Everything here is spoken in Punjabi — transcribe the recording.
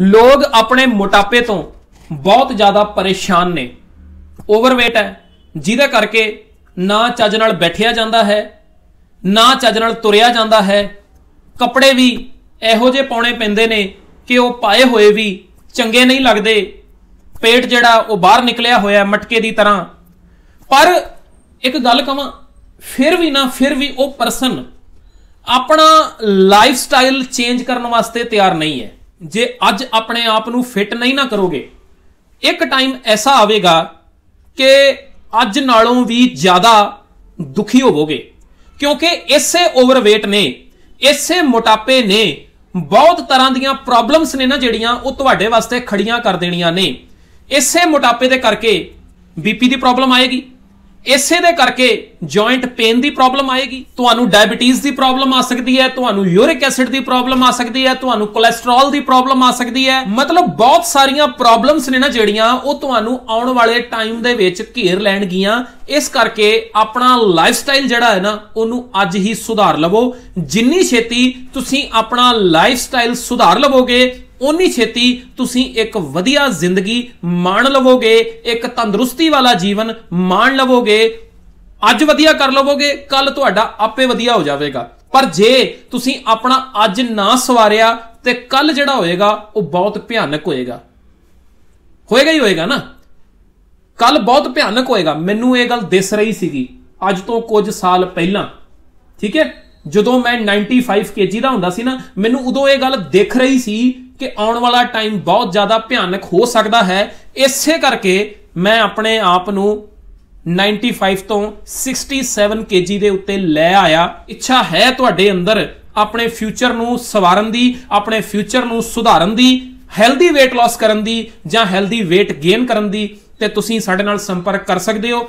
ਲੋਕ ਆਪਣੇ ਮੋਟਾਪੇ ਤੋਂ ਬਹੁਤ ਜ਼ਿਆਦਾ ਪਰੇਸ਼ਾਨ ਨੇ। ਓਵਰਵੇਟ ਹੈ, ਜਿਹਦੇ ਕਰਕੇ ਨਾ ਚੱਜ ਨਾਲ ਬੈਠਿਆ ਜਾਂਦਾ ਹੈ, ਨਾ ਚੱਜ ਨਾਲ ਤੁਰਿਆ ਜਾਂਦਾ ਹੈ। ਕੱਪੜੇ ਵੀ ਇਹੋ ਜਿਹੇ ਪਾਉਣੇ ਪੈਂਦੇ ਨੇ ਕਿ ਉਹ ਪਾਏ ਹੋਏ ਵੀ ਚੰਗੇ ਨਹੀਂ ਲੱਗਦੇ। ਪੇਟ ਜਿਹੜਾ, ਉਹ ਬਾਹਰ ਨਿਕਲਿਆ ਹੋਇਆ ਮਟਕੇ ਦੀ ਤਰ੍ਹਾਂ। ਪਰ ਇੱਕ ਗੱਲ ਕਹਾਂ ਫਿਰ ਵੀ ਨਾ, ਫਿਰ ਵੀ ਉਹ ਪਰਸਨ ਆਪਣਾ ਲਾਈਫ ਸਟਾਈਲ ਚੇਂਜ ਕਰਨ ਵਾਸਤੇ ਤਿਆਰ ਨਹੀਂ ਹੈ। ਜੇ ਅੱਜ ਆਪਣੇ ਆਪ ਨੂੰ ਫਿਟ ਨਹੀਂ ਨਾ ਕਰੋਗੇ, ਇੱਕ ਟਾਈਮ ਐਸਾ ਆਵੇਗਾ ਕਿ ਅੱਜ ਨਾਲੋਂ ਵੀ ਜ਼ਿਆਦਾ ਦੁਖੀ ਹੋਵੋਗੇ। ਕਿਉਂਕਿ ਇਸੇ ਓਵਰਵੇਟ ਨੇ, ਇਸੇ ਮੋਟਾਪੇ ਨੇ, ਬਹੁਤ ਤਰ੍ਹਾਂ ਦੀਆਂ ਪ੍ਰੋਬਲਮਸ ਨੇ ਨਾ ਜਿਹੜੀਆਂ ਉਹ ਤੁਹਾਡੇ ਵਾਸਤੇ ਖੜੀਆਂ ਕਰ ਦੇਣੀਆਂ ਨੇ। ਇਸੇ ਮੋਟਾਪੇ ਦੇ ਕਰਕੇ ਬੀਪੀ ਦੀ ਪ੍ਰੋਬਲਮ ਆਏਗੀ। ਇਸੇ ਦੇ ਕਰਕੇ ਜੁਆਇੰਟ ਪੇਨ ਦੀ ਪ੍ਰੋਬਲਮ ਆਏਗੀ, ਤੁਹਾਨੂੰ ਡਾਇਬੀਟੀਜ਼ ਦੀ ਪ੍ਰੋਬਲਮ ਆ ਸਕਦੀ ਹੈ, ਤੁਹਾਨੂੰ ਯੂਰਿਕ ਐਸਿਡ ਦੀ ਪ੍ਰੋਬਲਮ ਆ ਸਕਦੀ ਹੈ, ਤੁਹਾਨੂੰ ਕੋਲੇਸਟ੍ਰੋਲ ਦੀ ਪ੍ਰੋਬਲਮ ਆ ਸਕਦੀ ਹੈ। ਮਤਲਬ ਬਹੁਤ ਸਾਰੀਆਂ ਪ੍ਰੋਬਲਮਸ ਨੇ ਨਾ ਜਿਹੜੀਆਂ, ਉਹ ਤੁਹਾਨੂੰ ਆਉਣ ਵਾਲੇ ਟਾਈਮ ਦੇ ਵਿੱਚ ਘੇਰ ਲੈਣਗੀਆਂ। ਇਸ ਕਰਕੇ ਆਪਣਾ ਲਾਈਫ ਸਟਾਈਲ ਜਿਹੜਾ ਹੈ ਨਾ, ਉਹਨੂੰ ਅੱਜ ਹੀ ਸੁਧਾਰ ਲਵੋ। ਜਿੰਨੀ ਛੇਤੀ ਤੁਸੀਂ ਆਪਣਾ ਲਾਈਫ ਸਟਾਈਲ ਸੁਧਾਰ ਲਵੋਗੇ ਉਨੀ ਛੇਤੀ ਤੁਸੀਂ ਇੱਕ ਵਧੀਆ ਜ਼ਿੰਦਗੀ ਮਾਣ ਲਵੋਗੇ, ਇੱਕ ਤੰਦਰੁਸਤੀ ਵਾਲਾ ਜੀਵਨ ਮਾਣ ਲਵੋਗੇ, ਅੱਜ ਵਧੀਆ ਕਰ ਲਵੋਗੇ, ਕੱਲ ਤੁਹਾਡਾ ਆਪੇ ਵਧੀਆ ਹੋ ਜਾਵੇਗਾ। ਪਰ ਜੇ ਤੁਸੀਂ ਆਪਣਾ ਅੱਜ ਨਾ ਸਵਾਰਿਆ ਤੇ ਕੱਲ ਜਿਹੜਾ ਹੋਏਗਾ, ਉਹ ਬਹੁਤ ਭਿਆਨਕ ਹੋਏਗਾ। ਹੋਏਗਾ ਹੀ ਹੋਏਗਾ ਨਾ। ਕੱਲ ਬਹੁਤ ਭਿਆਨਕ ਹੋਏਗਾ। ਮੈਨੂੰ ਇਹ ਗੱਲ ਦਿਸ ਰਹੀ ਸੀਗੀ ਅੱਜ ਤੋਂ ਕੁਝ ਸਾਲ ਪਹਿਲਾਂ। ਠੀਕ ਹੈ? ਜਦੋਂ ਮੈਂ 95 kg ਦਾ ਹੁੰਦਾ ਸੀ ਨਾ, ਮੈਨੂੰ ਉਦੋਂ ਇਹ ਗੱਲ ਦਿਖ ਰਹੀ ਸੀ ਕਿ ਆਉਣ ਵਾਲਾ ਟਾਈਮ ਬਹੁਤ ਜ਼ਿਆਦਾ ਭਿਆਨਕ ਹੋ ਸਕਦਾ ਹੈ। ਇਸੇ ਕਰਕੇ ਮੈਂ ਆਪਣੇ ਆਪ ਨੂੰ 95 ਤੋਂ 67 kg ਦੇ ਉੱਤੇ ਲੈ ਆਇਆ। ਇੱਛਾ ਹੈ ਤੁਹਾਡੇ ਅੰਦਰ ਆਪਣੇ ਫਿਊਚਰ ਨੂੰ ਸਵਾਰਨ ਦੀ, ਆਪਣੇ ਫਿਊਚਰ ਨੂੰ ਸੁਧਾਰਨ ਦੀ ਹੈਲਦੀ weight loss ਕਰਨ ਦੀ ਜਾਂ ਹੈਲਦੀ weight gain ਕਰਨ ਦੀ ਤੇ ਤੁਸੀਂ ਸਾਡੇ ਨਾਲ ਸੰਪਰਕ ਕਰ ਸਕਦੇ ਹੋ।